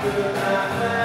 Good night,